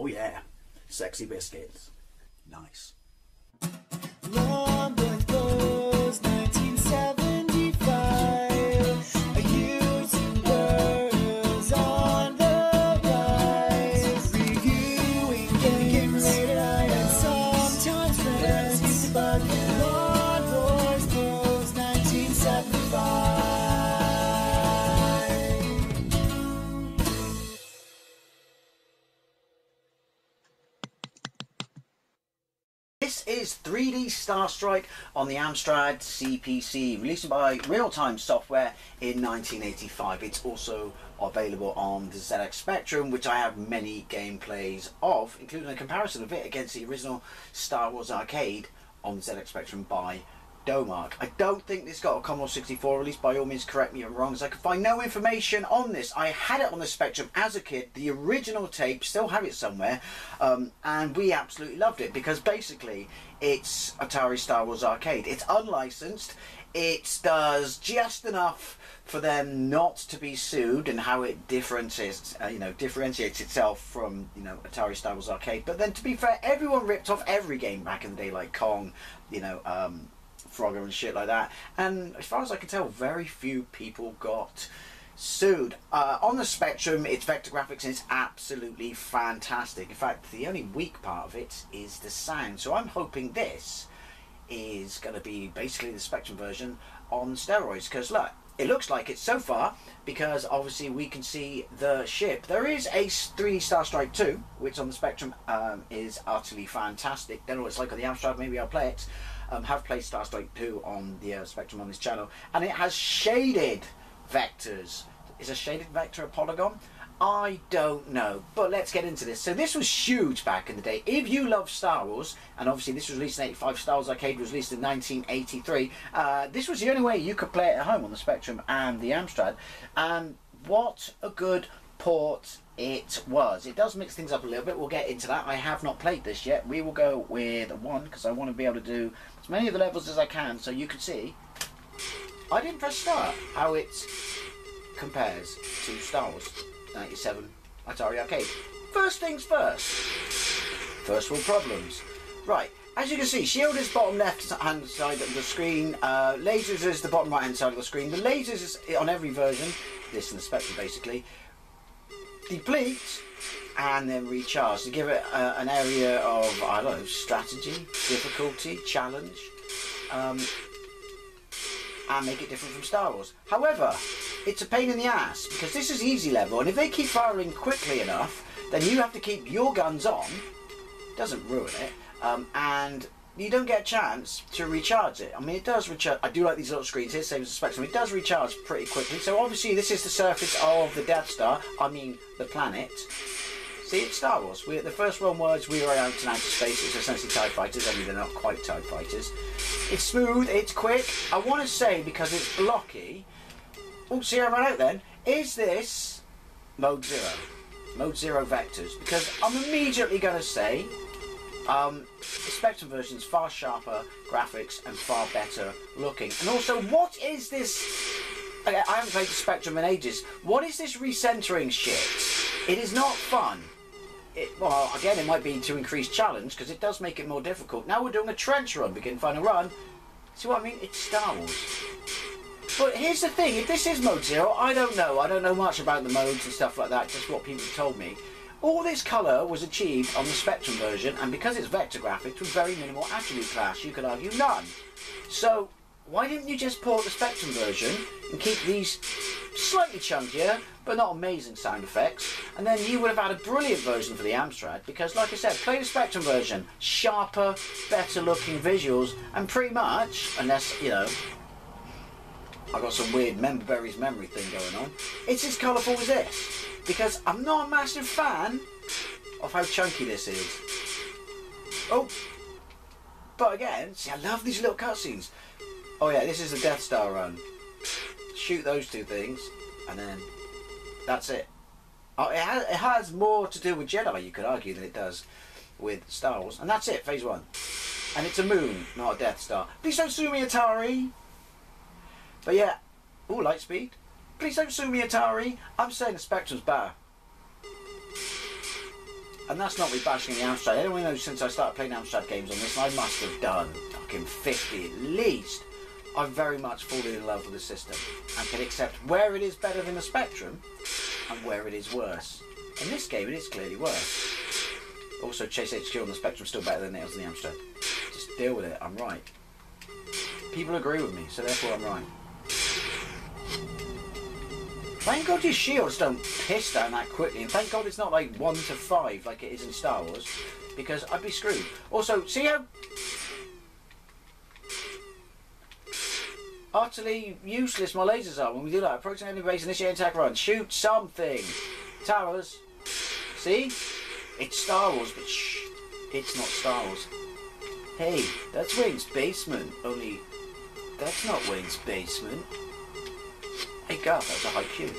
Oh yeah, sexy biscuits. Nice. Long is 3D Star Strike on the Amstrad CPC, released by Real Time Software in 1985. It's also available on the ZX Spectrum, which I have many gameplays of, including a comparison of it against the original Star Wars Arcade on the ZX Spectrum by Domark. I don't think this got a Commodore 64 release, by all means correct me if I'm wrong, as I could find no information on this. I had it on the Spectrum as a kid, the original tape, still have it somewhere, um, and we absolutely loved it because basically it's Atari Star Wars Arcade. It's unlicensed, it does just enough for them not to be sued and how it differentiates, uh, you know, differentiates itself from, you know, Atari Star Wars Arcade. But then to be fair, everyone ripped off every game back in the day, like Kong, you know, um, Frogger and shit like that. And as far as I can tell, very few people got sued. Uh, on the Spectrum, it's vector graphics and it's absolutely fantastic. In fact, the only weak part of it is the sound. So I'm hoping this is going to be basically the Spectrum version on steroids. Because look, it looks like it so far because obviously we can see the ship. There is a 3D Star Strike 2, which on the Spectrum um, is utterly fantastic. Don't know what it's like on the Amstrad, maybe I'll play it. Um, have played Star Strike 2 on the uh, Spectrum on this channel, and it has shaded vectors. Is a shaded vector a polygon? I don't know, but let's get into this. So this was huge back in the day. If you love Star Wars, and obviously this was released in 85, Star Wars Arcade was released in 1983, uh, this was the only way you could play it at home on the Spectrum and the Amstrad. And what a good port it was. It does mix things up a little bit. We'll get into that. I have not played this yet. We will go with one because I want to be able to do as many of the levels as I can so you can see. I didn't press start. How it compares to Star Wars 97 Atari Arcade. First things first. First world problems. Right. As you can see, shield is bottom left hand side of the screen. Uh, lasers is the bottom right hand side of the screen. The lasers is on every version. This and the Spectrum basically deplete and then recharge to give it uh, an area of I don't know strategy, difficulty, challenge, um, and make it different from Star Wars. However, it's a pain in the ass because this is easy level, and if they keep firing quickly enough, then you have to keep your guns on. Doesn't ruin it, um, and you don't get a chance to recharge it. I mean, it does recharge. I do like these little screens here, same as the Spectrum. It does recharge pretty quickly. So obviously, this is the surface of the Death Star. I mean, the planet. See, it's Star Wars. We, the first one was we were out in outer space. It's essentially TIE fighters, only they're not quite TIE fighters. It's smooth, it's quick. I want to say, because it's blocky... Oh, see, I ran out then. Is this Mode Zero? Mode Zero Vectors? Because I'm immediately going to say um, the Spectrum version is far sharper graphics and far better looking. And also, what is this? I haven't played the Spectrum in ages. What is this recentering shit? It is not fun. It, well, again, it might be to increase challenge because it does make it more difficult. Now we're doing a trench run, begin final run. See what I mean? It's Star Wars. But here's the thing: if this is mode zero, I don't know. I don't know much about the modes and stuff like that. Just what people told me. All this colour was achieved on the Spectrum version, and because it's vector graphics, with very minimal attribute clash, you could argue none. So, why didn't you just port the Spectrum version and keep these slightly chunkier, but not amazing sound effects, and then you would have had a brilliant version for the Amstrad, because like I said, play the Spectrum version, sharper, better looking visuals, and pretty much, unless, you know, I've got some weird Member Berries memory thing going on, it's as colourful as this because I'm not a massive fan of how chunky this is. Oh, but again, see, I love these little cutscenes. Oh yeah, this is the Death Star run. Shoot those two things, and then that's it. Oh, it, has, it has more to do with Jedi, you could argue, than it does with Star Wars, and that's it, Phase One. And it's a moon, not a Death Star. Please don't sue me, Atari. But yeah, oh, Lightspeed. Please don't sue me, Atari. I'm saying the Spectrum's better. and that's not me bashing the Amstrad. Anyone knows since I started playing Amstrad games on this, I must have done fucking 50 at least. I've very much fallen in love with the system and can accept where it is better than the Spectrum and where it is worse. In this game, it is clearly worse. Also, Chase HQ on the Spectrum is still better than it is on the Amstrad. Just deal with it. I'm right. People agree with me, so therefore I'm right. Thank God your shields don't piss down that quickly, and thank God it's not like one to five like it is in Star Wars, because I'd be screwed. Also, see how utterly useless my lasers are when we do that. Approaching enemy base, initiate attack run, shoot something. Towers. See? It's Star Wars, but shh, it's not Star Wars. Hey, that's Wayne's basement, only that's not Wayne's basement. Hey, God, that's a high Q.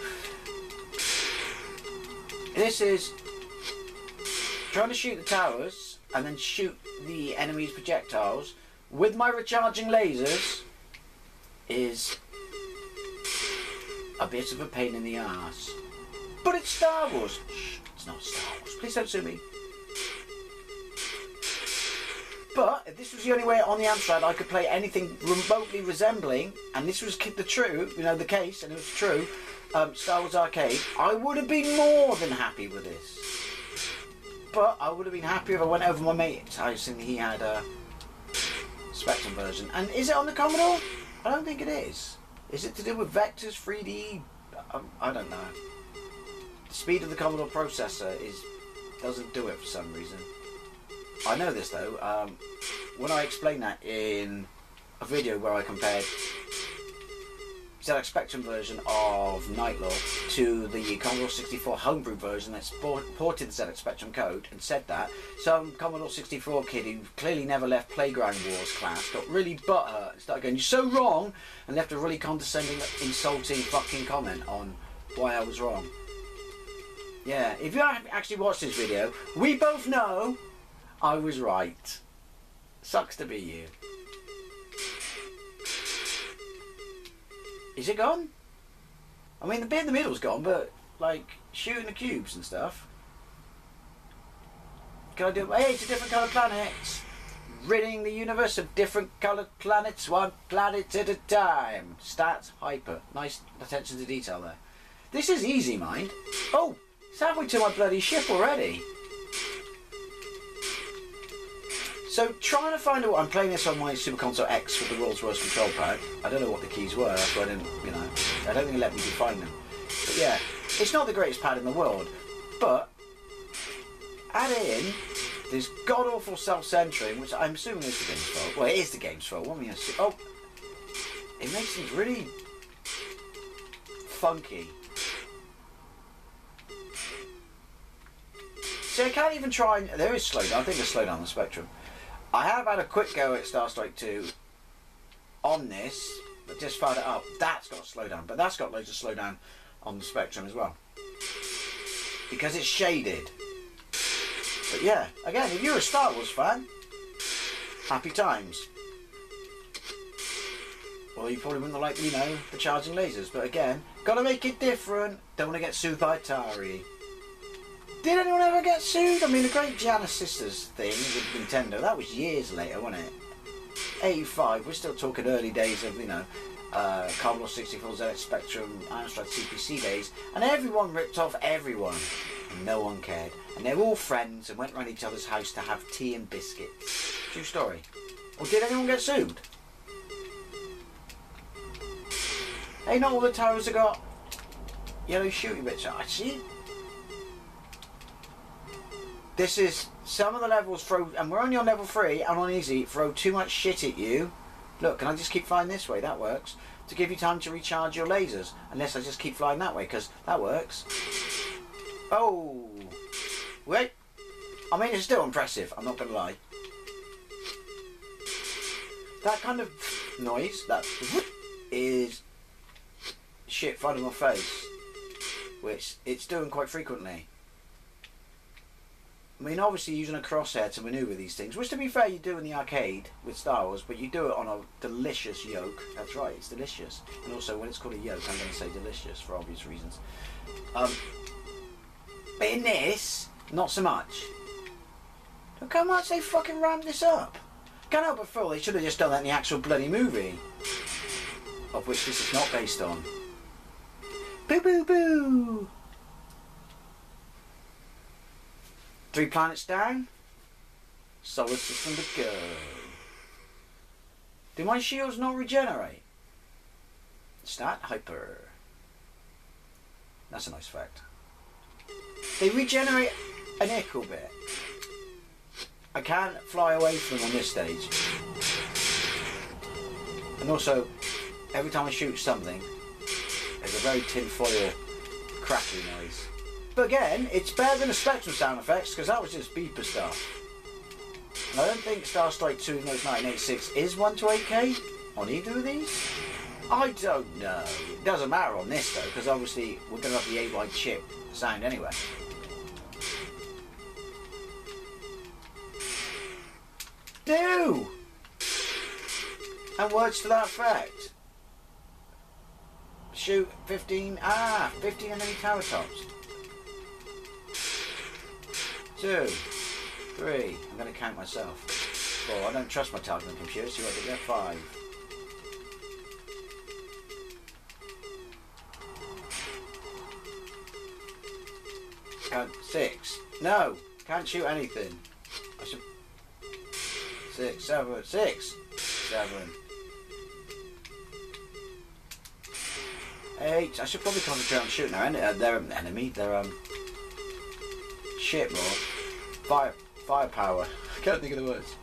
This is trying to shoot the towers and then shoot the enemy's projectiles with my recharging lasers is a bit of a pain in the ass. But it's Star Wars. Shh, it's not Star Wars. Please don't sue me. But if this was the only way on the Amstrad I could play anything remotely resembling, and this was the true, you know, the case, and it was true, um, Star Wars Arcade, I would have been more than happy with this. But I would have been happier if I went over my mate's house and he had a Spectrum version. And is it on the Commodore? I don't think it is. Is it to do with vectors, 3D? Um, I don't know. The speed of the Commodore processor is doesn't do it for some reason. I know this though. Um, when I explained that in a video where I compared ZX Spectrum version of Knight Lore to the Commodore 64 homebrew version that's ported the ZX Spectrum code and said that, some Commodore 64 kid who clearly never left Playground Wars class got really butthurt and started going, You're so wrong! and left a really condescending, insulting fucking comment on why I was wrong. Yeah, if you actually watched this video, we both know I was right. Sucks to be you. Is it gone? I mean, the bit in the middle's gone, but like shooting the cubes and stuff. Can I do? Hey, it's a different colour planets. Ridding the universe of different coloured planets, one planet at a time. Stats hyper. Nice attention to detail there. This is easy, mind. Oh, it's to my bloody ship already. So trying to find out. I'm playing this on my Super Console X with the Rolls Royce control pad. I don't know what the keys were, so I didn't, you know, I don't think it let me define them. But yeah, it's not the greatest pad in the world, but add in this god awful self-centering, which I'm assuming is the game's fault. Well, it is the game's fault. What am I going to? Oh, it makes things really funky. See, I can't even try and. There is slowdown. I think there's slowdown on the Spectrum. I have had a quick go at Star Strike 2 on this, but just fired it up. That's got slowdown, but that's got loads of slowdown on the Spectrum as well. Because it's shaded. But yeah, again, if you're a Star Wars fan, happy times. Well, you probably wouldn't like, you know, the charging lasers, but again, gotta make it different. Don't want to get sued by Atari. Did anyone ever get sued? I mean, the great Giana Sisters thing with Nintendo, that was years later, wasn't it? 85, we're still talking early days of, you know, uh, Commodore 64, ZX Spectrum, Amstrad CPC days, and everyone ripped off everyone, and no one cared. And they were all friends and went round each other's house to have tea and biscuits. True story. Or did anyone get sued? Hey, not all the towers have got yellow shooting bits. I see. This is some of the levels throw, and we're only on level three and on easy. Throw too much shit at you. Look, can I just keep flying this way? That works. To give you time to recharge your lasers, unless I just keep flying that way, because that works. Oh, wait. I mean, it's still impressive. I'm not gonna lie. That kind of noise, that is shit flooding my face, which it's doing quite frequently. I mean, obviously using a crosshair to manoeuvre these things, which to be fair you do in the arcade with Star Wars, but you do it on a delicious yoke. That's right, it's delicious. And also, when it's called a yoke, I'm going to say delicious for obvious reasons. Um, but in this, not so much. Look how much they fucking ramped this up. Can't help but feel they should have just done that in the actual bloody movie. Of which this is not based on. Boo boo boo! Three planets down. Solar system to go. Do my shields not regenerate? Stat hyper. That's a nice fact. They regenerate a nickel bit. I can't fly away from them on this stage. And also, every time I shoot something, there's a very tinfoil crackly noise. But again, it's better than the Spectrum sound effects because that was just beeper stuff. And I don't think Star Strike 2 Note 1986 is 1 to 8K on either of these. I don't know. It doesn't matter on this though, because obviously we're going to have the 8 wide chip sound anyway. Do! And words to that effect. Shoot 15, ah, 15 enemy tower tops. Two, three, I'm going to count myself. Four, I don't trust my targeting computer, see what I did five. Count six. No, can't shoot anything. I should. Six, seven, six, seven. Eight. I should probably concentrate on shooting their, en- uh, their enemy, their um, shit more. Fire, firepower. I can't think of the words.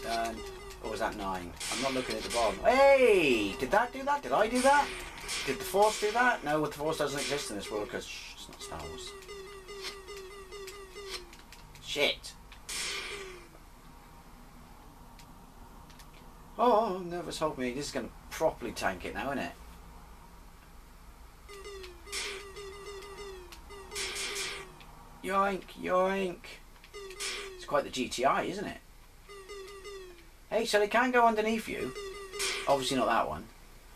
Ten. Or was that nine? I'm not looking at the bottom. Hey! Did that do that? Did I do that? Did the Force do that? No, the Force doesn't exist in this world because it's not Star Wars. Shit. Oh, nervous hold me. This is going to properly tank it now, isn't it? Yoink, yoink. It's quite the GTI, isn't it? Hey, so they can go underneath you. Obviously not that one.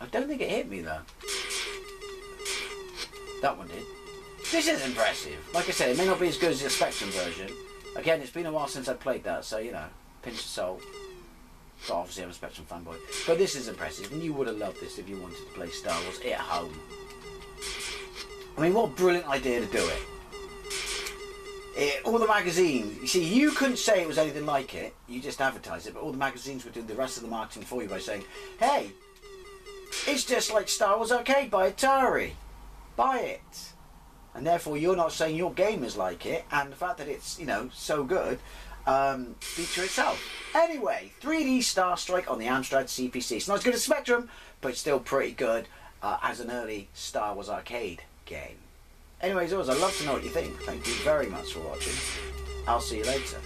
I don't think it hit me though. That one did. This is impressive. Like I said, it may not be as good as the Spectrum version. Again, it's been a while since I played that, so you know, pinch of salt. But obviously, I'm a Spectrum fanboy. But this is impressive, and you would have loved this if you wanted to play Star Wars at home. I mean, what a brilliant idea to do it. It, all the magazines, you see, you couldn't say it was anything like it. You just advertised it, but all the magazines were doing the rest of the marketing for you by saying, "Hey, it's just like Star Wars Arcade by Atari. Buy it." And therefore, you're not saying your game is like it, and the fact that it's you know so good um, for itself. Anyway, 3D Star Strike on the Amstrad CPC. It's not as good as Spectrum, but it's still pretty good uh, as an early Star Wars Arcade game. Anyways, always, I'd love to know what you think. Thank you very much for watching. I'll see you later.